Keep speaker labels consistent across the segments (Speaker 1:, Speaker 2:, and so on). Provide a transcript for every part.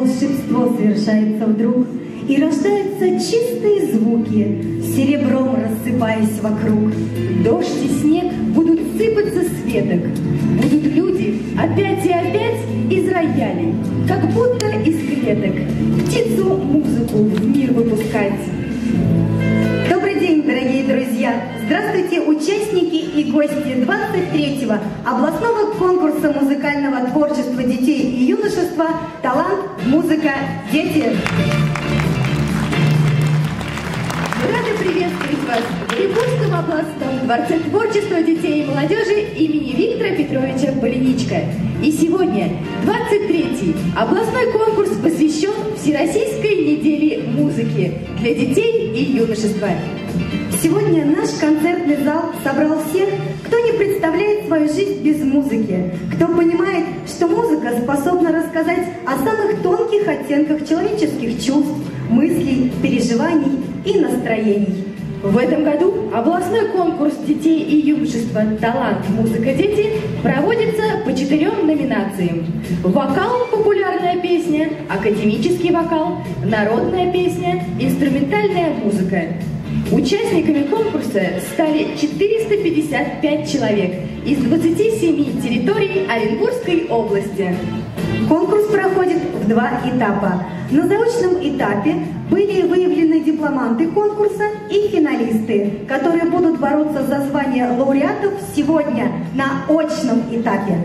Speaker 1: волшебство совершается вдруг, И рождаются чистые звуки, серебром рассыпаясь вокруг.
Speaker 2: Дождь и снег будут сыпаться с веток, Будут люди опять и опять из роялей, Как будто из клеток, птицу музыку в мир выпускать.
Speaker 1: Участники и гости 23-го областного конкурса музыкального творчества детей и юношества «Талант, музыка, дети».
Speaker 2: Рады приветствовать вас в Оренбургском областном дворце творчества детей и молодежи имени Виктора Петровича Полиничка. И сегодня 23-й областной конкурс посвящен Всероссийской неделе музыки для детей и юношества.
Speaker 1: Сегодня наш концертный зал собрал всех, кто не представляет свою жизнь без музыки, кто понимает, что музыка способна рассказать о самых тонких оттенках человеческих чувств, мыслей, переживаний и настроений.
Speaker 2: В этом году областной конкурс детей и юношества «Талант, музыка, дети» проводится по четырем номинациям. Вокал – популярная песня, академический вокал, народная песня, инструментальная музыка. Участниками конкурса стали 455 человек из 27 территорий Оренбургской области.
Speaker 1: Конкурс проходит в два этапа. На заочном этапе были выявлены дипломанты конкурса и финалисты, которые будут бороться за звание лауреатов сегодня на очном этапе.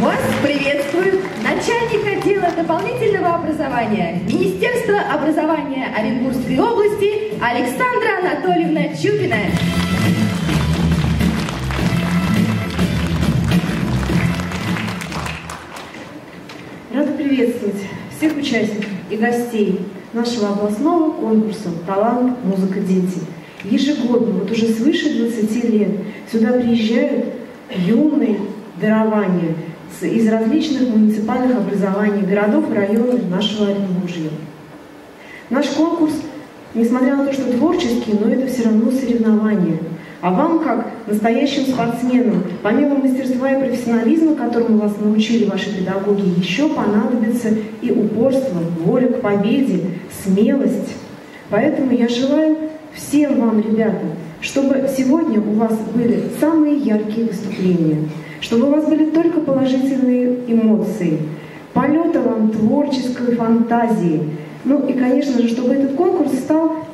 Speaker 2: Вас приветствует начальник отдела дополнительного образования Министерства образования Оренбургской области Александра Анатольевна Чупина.
Speaker 3: Рада приветствовать всех участников и гостей нашего областного конкурса «Талант, музыка, дети». Ежегодно, вот уже свыше 20 лет, сюда приезжают юные дарования из различных муниципальных образований, городов и районов нашего Оренбуржья. Наш конкурс, несмотря на то, что творческий, но это все равно соревнование – а вам, как настоящим спортсменам, помимо мастерства и профессионализма, которому вас научили ваши педагоги, еще понадобится и упорство, воля к победе, смелость. Поэтому я желаю всем вам, ребята, чтобы сегодня у вас были самые яркие выступления, чтобы у вас были только положительные эмоции, полета вам творческой фантазии. Ну и, конечно же, чтобы этот конкурс стал,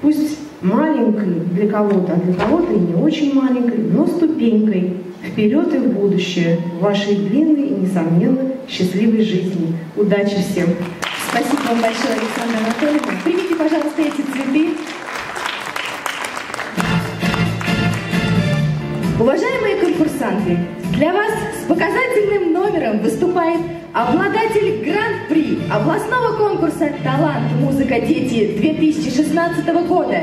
Speaker 3: пусть маленькой для кого-то, а для кого-то и не очень маленькой, но ступенькой вперед и в будущее в вашей длинной и, несомненно, счастливой жизни. Удачи всем!
Speaker 2: Спасибо вам большое, Александра Анатольевна. Примите, пожалуйста, эти цветы. Уважаемые конкурсанты, для вас с показательным номером выступает обладатель Гран-при областного конкурса «Талант, музыка, дети» 2016 года,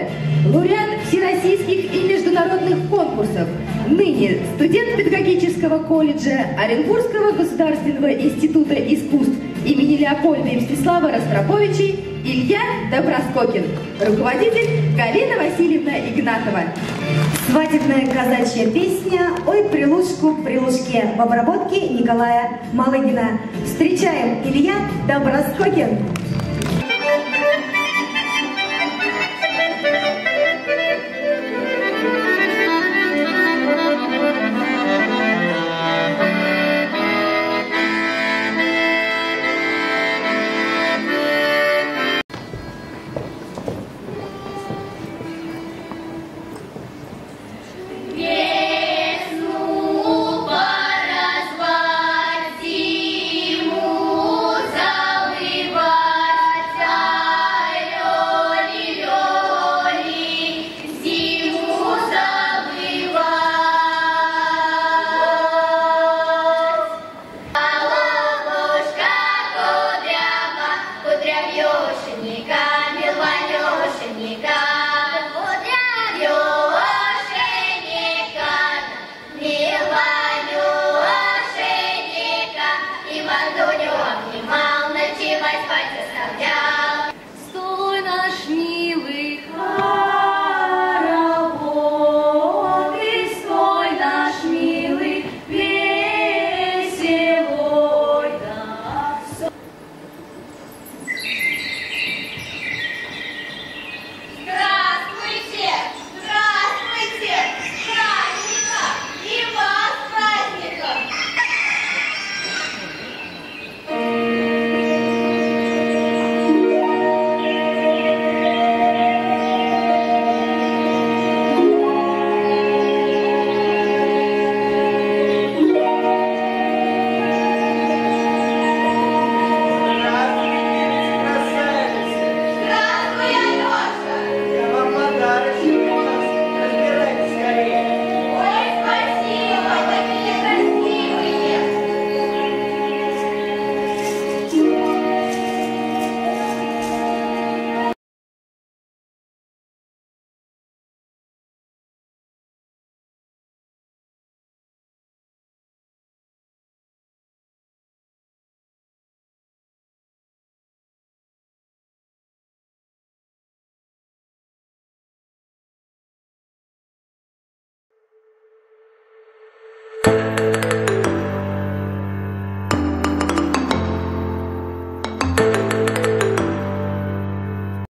Speaker 2: лауреат всероссийских и международных конкурсов, ныне студент педагогического колледжа Оренбургского государственного института искусств имени Леопольда и Мстислава Ростроповичей Илья Доброскокин, руководитель Галина Васильевна Игнатова.
Speaker 1: Свадебная казачья песня «Ой, прилушку при лужке» в обработке Николая Малыгина. Встречаем Илья Доброскокин.
Speaker 4: 我是你哥